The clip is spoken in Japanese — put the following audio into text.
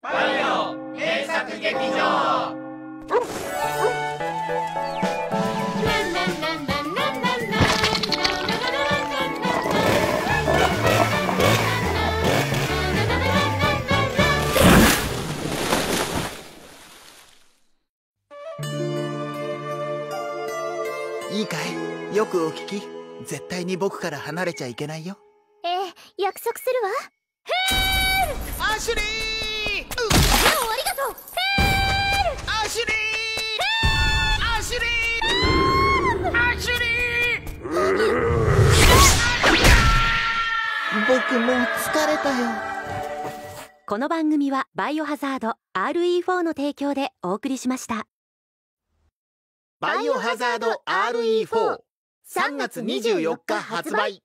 バイオ名作劇場いいかい？よくお聞き。絶対に僕から離れちゃいけないよ。ええ約束するわ。ヘー！ルアシュリー僕もう疲れたよ。この番組はバイオハザード RE4 の提供でお送りしました。バイオハザード RE43 月24日発売